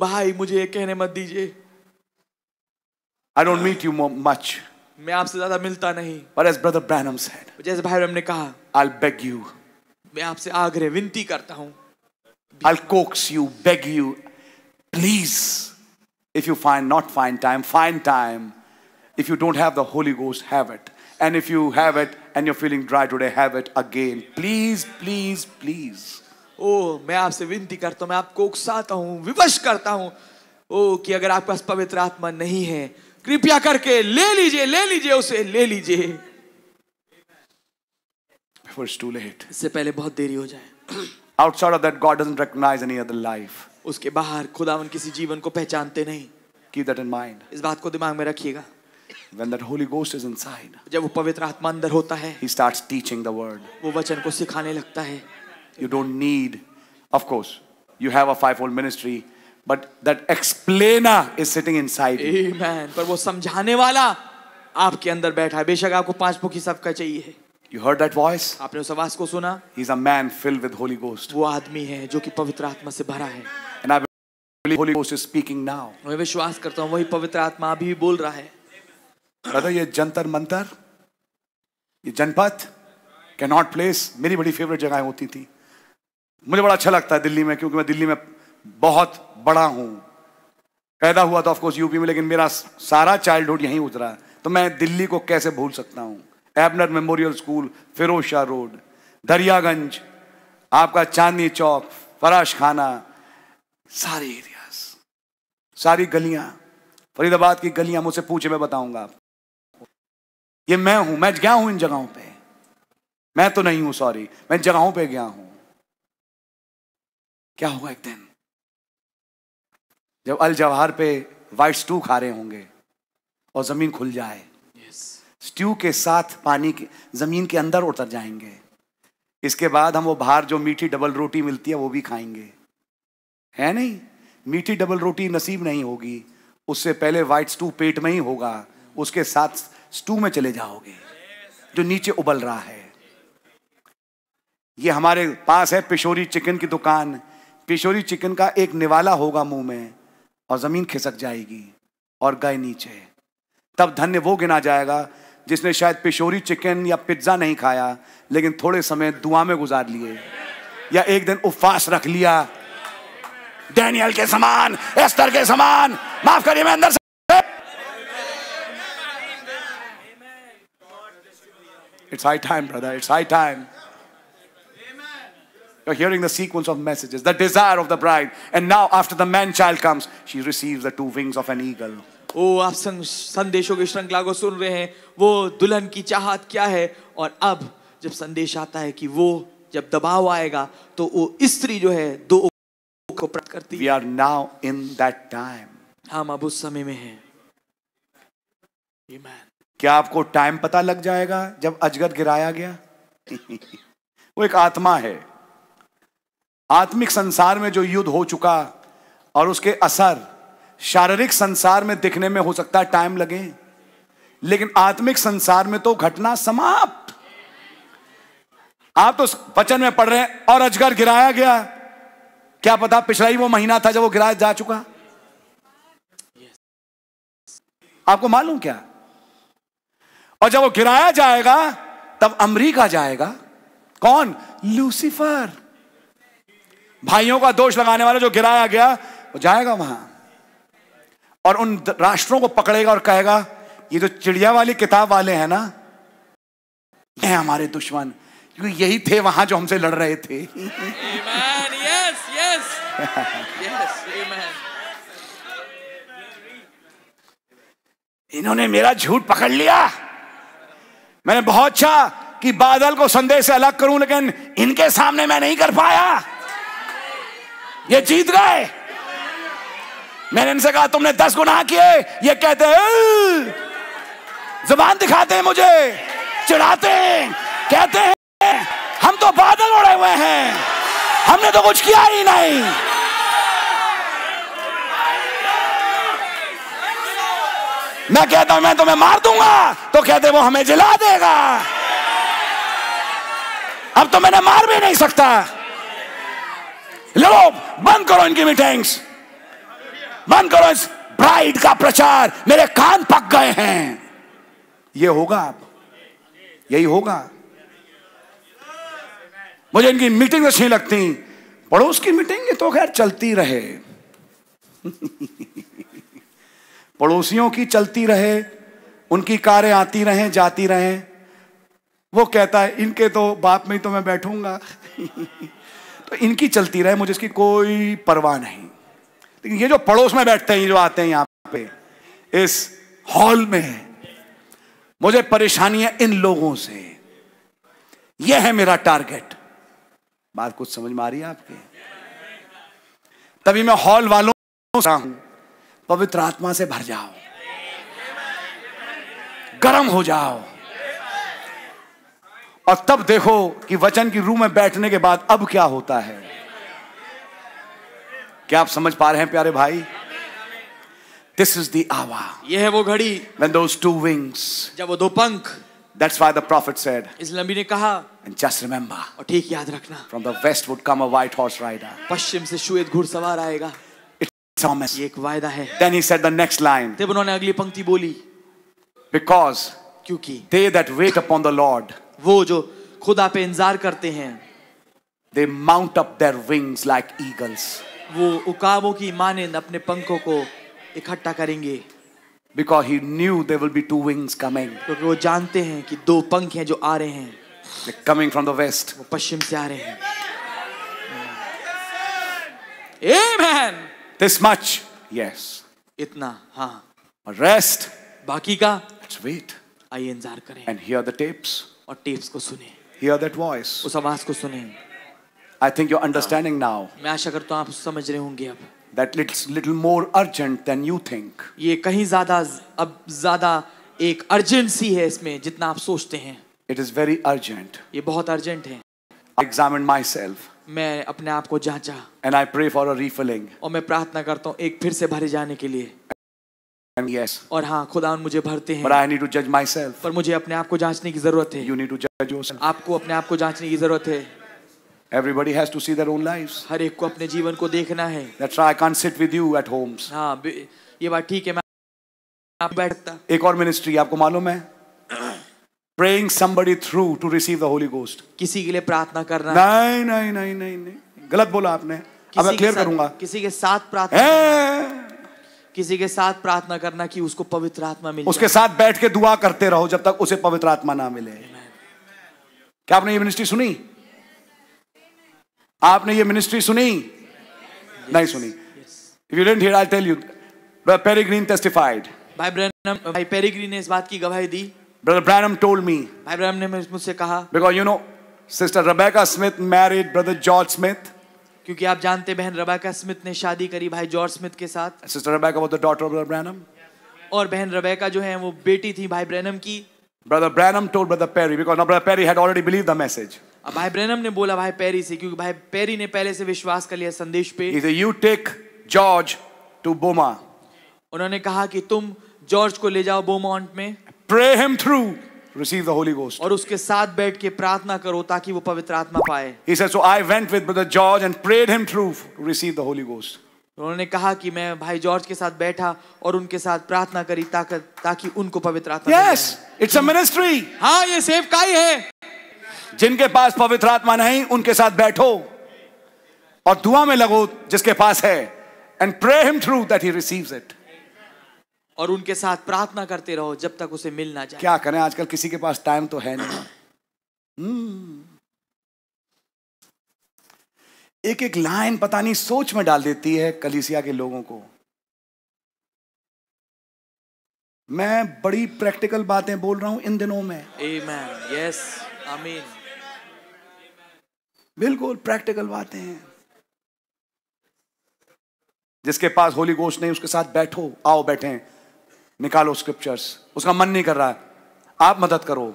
भाई मुझे ये कहने मत दीजिए। I don't meet you much मैं आपसे ज़्यादा मिलता नहीं। पर एस ब्रदर ब्रैनम सेड जैसे भाई ने कहा आई बेग यू मैं आपसे आग्रह विनती करता हूँ। I coax you beg you please if you find not find time find time if you don't have the Holy Ghost have it and if you have it and you feeling dry today have it again please please please oh मैं आपसे विनती करता हूँ मैं आपको उकसाता हूँ विवश करता हूँ ओ कि अगर आपके पास पवित्र आत्मा नहीं है कृपया करके ले लीजिए ले लीजिए उसे ले लीजिए इससे पहले बहुत देरी हो जाए Outside of that, God doesn't recognize any other life. उसके बाहर खुदावन किसी जीवन को पहचानते नहीं Keep that in mind. इस बात को दिमाग में रखिएगा When that Holy Ghost is inside, जब वो पवित्र आत्मा अंदर होता है He starts teaching the word. वो वचन को सिखाने लगता है You don't need, of course, you have a fivefold ministry, but that explainer is sitting inside you. Amen. पर वो समझाने वाला आपके अंदर बैठा है बेशक आपको पाँच मुखी सबका चाहिए You heard that voice? आपने उस आवाज़ को सुना He's a man filled with Holy Ghost. वो आदमी है जो कि पवित्र आत्मा से भरा है And I believe Holy Ghost is speaking now. मैं विश्वास करता हूँ वही पवित्र आत्मा अभी भी बोल रहा है Brother, ये जंतर मंतर ये जनपद कैनॉट प्लेस मेरी बड़ी फेवरेट जगह होती थी मुझे बड़ा अच्छा लगता है दिल्ली में, क्योंकि मैं दिल्ली में बहुत बड़ा हूँ। पैदा हुआ तो ऑफकोर्स यूपी में, लेकिन मेरा सारा चाइल्डहुड यहीं उतरा। तो मैं दिल्ली को कैसे भूल सकता हूँ? Abner memorial school Firoz Shah road Daryaganj, आपका चांदनी चौक, फराश खाना, सारे एरियाज़ सारी गलियाँ, फरीदाबाद की गलियाँ मुझसे पूछे, मैं बताऊँगा आपको। ये मैं हूँ, मैं गया हूँ इन जगहों पे? मैं तो नहीं हूँ सॉरी मैं जगहों पे गया हूँ। क्या होगा एक दिन? जब अल जवाहर पे वाइट स्टू खा रहे होंगे और ज़मीन खुल जाए yes. स्ट्यू के साथ पानी के ज़मीन के अंदर उतर जाएँगे। इसके बाद हम वो बाहर जो मीठी डबल रोटी मिलती है वो भी खाएँगे। है नहीं? मीठी डबल रोटी नसीब नहीं होगी। उससे पहले वाइट स्टू पेट में ही होगा। उसके साथ स्टू में चले जाओगे जो नीचे उबल रहा है। ये हमारे पास है पिशोरी चिकन की दुकान। पिशोरी चिकन का एक निवाला होगा मुँह में और ज़मीन खिसक जाएगी और गए नीचे तब धन्य वो गिना जाएगा जिसने शायद पिशोरी चिकन या पिज्जा नहीं खाया लेकिन थोड़े समय दुआ में गुजार लिए या एक दिन उपवास रख लिया डैनियल के समान एस्तर के समान माफ़ करिए मैं अंदर से It's high time, brother. It's high time. You're hearing the sequence of messages, the desire of the bride. And now, after the man child comes, she receives the two wings of an eagle. ओ आप संदेशों की श्रृंखला को सुन रहे हैं वो दुल्हन की चाहत क्या है और अब जब संदेश आता है कि वो जब दबाव आएगा तो वो स्त्री जो है दो को प्राप्त करती We है are now in that time. हम अब उस समय में हैं Amen. क्या आपको टाइम पता लग जाएगा जब अजगर गिराया गया वो एक आत्मा है आत्मिक संसार में जो युद्ध हो चुका और उसके असर शारीरिक संसार में दिखने में हो सकता है, टाइम लगे। लेकिन आत्मिक संसार में तो घटना समाप्त। आप तो वचन में पढ़ रहे हैं, और अजगर गिराया गया। क्या पता पिछला ही वो महीना था जब वो गिराया जा चुका? आपको मालूम क्या? और जब वो गिराया जाएगा, तब अमरीका जाएगा। कौन? लूसीफर। भाइयों का दोष लगाने वाला जो गिराया गया वो जाएगा वहाँ और उन राष्ट्रों को पकड़ेगा और कहेगा ये जो चिड़िया वाली किताब वाले हैं ना ये हमारे दुश्मन क्योंकि यही थे वहाँ जो हमसे लड़ रहे थे Amen. Yes, yes. yes. Amen. इन्होंने मेरा झूठ पकड़ लिया मैंने बहुत अच्छा कि बादल को संदेश से अलग करूँ लेकिन इनके सामने मैं नहीं कर पाया ये जीत गए। मैंने इनसे कहा, तुमने दस गुनाह किए। ये कहते हैं ज़ुबान दिखाते हैं मुझे, चिढ़ाते हैं, कहते हैं, हम तो बादल उड़े हुए हैं, हमने तो कुछ किया ही नहीं। मैं कहता हूँ, मैं तुम्हें मार दूँगा। तो कहते वो हमें जिला देगा। अब तो मैंने मार भी नहीं सकता। लो बंद करो इनकी मीटिंग्स बंद करो इस ब्राइड का प्रचार। मेरे कान पक गए हैं। ये होगा आप यही होगा। मुझे इनकी मीटिंग अच्छी लगती। पड़ोस की मीटिंग तो खैर चलती रहे। पड़ोसियों की चलती रहे, उनकी कारें आती रहें, जाती रहें। वो कहता है, इनके तो बाप में ही तो मैं बैठूँगा। तो इनकी चलती रहे, मुझे इसकी कोई परवाह नहीं। लेकिन ये जो पड़ोस में बैठते हैं, ये जो आते हैं यहाँ पे, इस हॉल में, मुझे परेशानी है इन लोगों से। यह है मेरा टारगेट। बात कुछ समझ में आ रही है आपके? तभी मैं हॉल वालों से हूँ पवित्र आत्मा से भर जाओ। गर्म हो जाओ। और तब देखो कि वचन की रूह में बैठने के बाद अब क्या होता है क्या आप समझ पा रहे हैं प्यारे भाई दिस इज़ द आवा यह है वो घड़ी when those two wings जब वो दो पंख that's why the prophet said इस नबी ने कहा and just remember और ठीक याद रखना from the west would come a white horse rider पश्चिम से श्वेत घुड़सवार आएगा it's a promise ये एक वायदा है then he said the next line तब उन्होंने अगली पंक्ति बोली because क्योंकि they that wait upon the lord वो जो खुदा पे इंतज़ार करते हैं they mount up their wings like eagles वो उकाबों की माने अपने पंखों को इकट्ठा करेंगे because he knew they will be to wings coming क्योंकि वो जानते हैं कि दो पंख हैं जो आ रहे हैं कमिंग फ्रॉम द वेस्ट वो पश्चिम से आ रहे हैं Amen. This much, yes. इतना हाँ. Rest. बाकी का. Let's wait. आइए इंतज़ार करें. And hear the tapes. और टेप्स को सुने। Hear that voice. उस आवाज़ को सुने। I think you understanding now मैं आशा करता हूँ आप समझ रहे होंगे अब। That lit little more urgent than you think ये कहीं ज़्यादा अब ज़्यादा एक अर्जेंसी है इसमें जितना आप सोचते हैं। इट इज़ वेरी अर्जेंट ये बहुत अर्जेंट है। एग्जामिन माई सेल्फ मैं अपने आप को जांचा। And I pray for a refilling और मैं प्रार्थना करता हूँ एक फिर से भरे जाने के लिए। And yes और हाँ खुदा मुझे भरते हैं but हैं i need to judge myself पर मुझे अपने आप को जांचने की ज़रूरत है you need to judge yourself आपको अपने आप को जांचने की ज़रूरत है everybody has to see their own lives हर एक को अपने जीवन को देखना है that's why i can't sit with you at homes हाँ ये बात ठीक है मैं आप बैठ सकता एक और मिनिस्ट्री आपको मालूम है praying somebody through to receive the holy ghost किसी के लिए प्रार्थना करना नहीं नहीं नहीं नहीं नहीं गलत बोला आपने अब मैं क्लियर करूँगा किसी के साथ प्रार्थना हैं? किसी के साथ प्रार्थना करना कि उसको पवित्र आत्मा मिले उसके साथ बैठ के दुआ करते रहो जब तक उसे पवित्र आत्मा ना मिले। क्या आपने ये मिनिस्ट्री सुनी? आपने ये मिनिस्ट्री सुनी? नहीं सुनी। If you didn't hear I tell you Peregrine testified भाई ब्रैनम भाई पेरिग्री ने इस बात की गवाही दी। ब्रदर ब्रैनम टोल्ड मी भाई ब्रैनम ने मुझ- मुझसे कहा। Because you know sister Rebecca Smith married brother George Smith क्योंकि आप जानते बहन रबैका स्मिथ ने शादी करी भाई जॉर्ज स्मिथ के साथ। Sister Rebecca was the daughter of brother Branham और बहन रबैका जो है वो बेटी थी भाई ब्रैनम की। Brother Branham told brother Perry because now brother Perry had already believed the message. अब भाई ब्रैनम ने बोला भाई पेरी से क्योंकि भाई पेरी ने पहले से विश्वास कर लिया संदेश पे। Said you take George to Boma उन्होंने कहा कि तुम जॉर्ज को ले जाओ बोमोंट में। Pray him through. Receive the Holy Ghost और उसके साथ बैठ के प्रार्थना करो ताकि वो पवित्र आत्मा पाए He said, So I went with Brother George and prayed him through to receive the Holy Ghost. उन्होंने कहा कि मैं भाई जॉर्ज के साथ बैठा और उनके साथ प्रार्थना करी ताकि ताकि उनको पवित्र आत्मा Yes, it's a ministry. हाँ ये सेवकाई है जिनके पास पवित्र आत्मा नहीं उनके साथ बैठो और दुआ में लगो जिसके पास है and pray him through that he receives it. और उनके साथ प्रार्थना करते रहो जब तक उसे मिल ना जाए। क्या करें? आजकल किसी के पास टाइम तो है नहीं। हम्म। एक एक लाइन पता नहीं सोच में डाल देती है कलीसिया के लोगों को। मैं बड़ी प्रैक्टिकल बातें बोल रहा हूँ इन दिनों में। आमेन यस आमीन बिल्कुल प्रैक्टिकल बातें हैं। जिसके पास होली गोश्त नहीं उसके साथ बैठो आओ बैठे। निकालो स्क्रिप्चर्स उसका मन नहीं कर रहा है। आप मदद करो।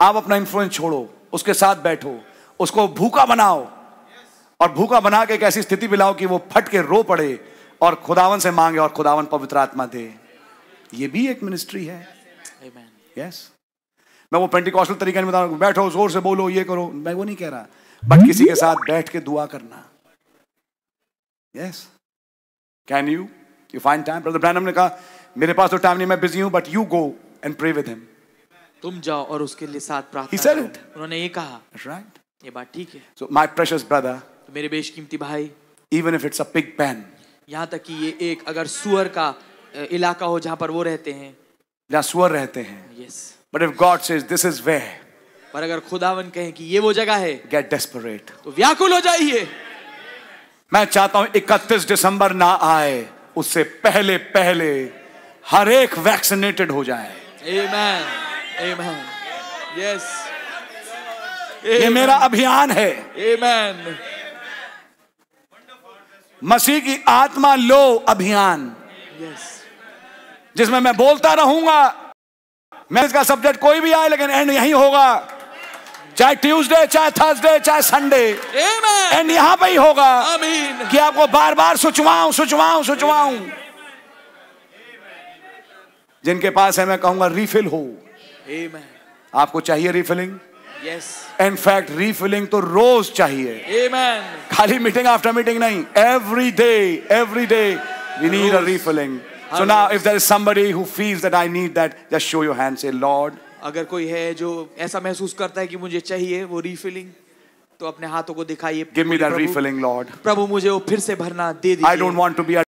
आप अपना इन्फ्लुएंस छोड़ो। उसके साथ बैठो। उसको भूखा बनाओ। और भूखा बना के एक ऐसी स्थिति मिलाओ कि वो फट के रो पड़े और खुदावन से मांगे और खुदावन पवित्र आत्मा दे। ये भी एक मिनिस्ट्री है। यस मैं वो पेंटिकॉस्टल तरीके में बता रहा बैठो ज़ोर से बोलो ये करो। मैं वो नहीं कह रहा। बट किसी के साथ बैठ के दुआ करना। Yes can you You find time? Brother Branham ने कहा मेरे पास तो टाइम नहीं मैं बिज़ी हूँ but you go and pray with him. तुम जाओ और उसके लिए साथ प्रार्थना करो। उन्होंने ये कहा। Right. ये बात ठीक है। So my precious brother, तो मेरे बेशकीमती भाई even if it's a pig pen, यहाँ तक कि ये एक अगर सुअर का इलाका हो जहाँ पर वो रहते हैं। जहाँ सुअर रहते हैं। Yes But if God says this is where, पर अगर खुदावन कहे कि ये वो जगह है गेट डेस्परेट तो व्याकुल हो जाइए। मैं चाहता हूँ 31 दिसंबर ना आए उससे पहले पहले हर एक वैक्सीनेटेड हो जाए। आमेन आमेन यस ये मेरा अभियान है। आमेन मसीह की आत्मा लो अभियान। यस जिसमें मैं बोलता रहूँगा मैं इसका सब्जेक्ट कोई भी आए लेकिन एंड यही होगा। चाहे ट्यूसडे चाहे थर्सडे चाहे संडे एंड यहाँ पे ही होगा। आमीन कि आपको बार बार सुचवाऊं सुचवाऊं सुचवाऊं। जिनके पास है मैं कहूँगा रिफिल हो। आमेन आपको चाहिए रिफिलिंग यस इनफैक्ट रिफिलिंग तो रोज चाहिए। आमेन खाली मीटिंग आफ्टर मीटिंग नहीं every day every day we need a refilling so now if there is somebody who feels that I need that just show your hand say Lord. अगर कोई है जो ऐसा महसूस करता है कि मुझे चाहिए वो रिफिलिंग तो अपने हाथों को दिखाइए me that Prabhu- refilling Lord. प्रभु मुझे वो फिर से भरना दे दीजिए don't want to be a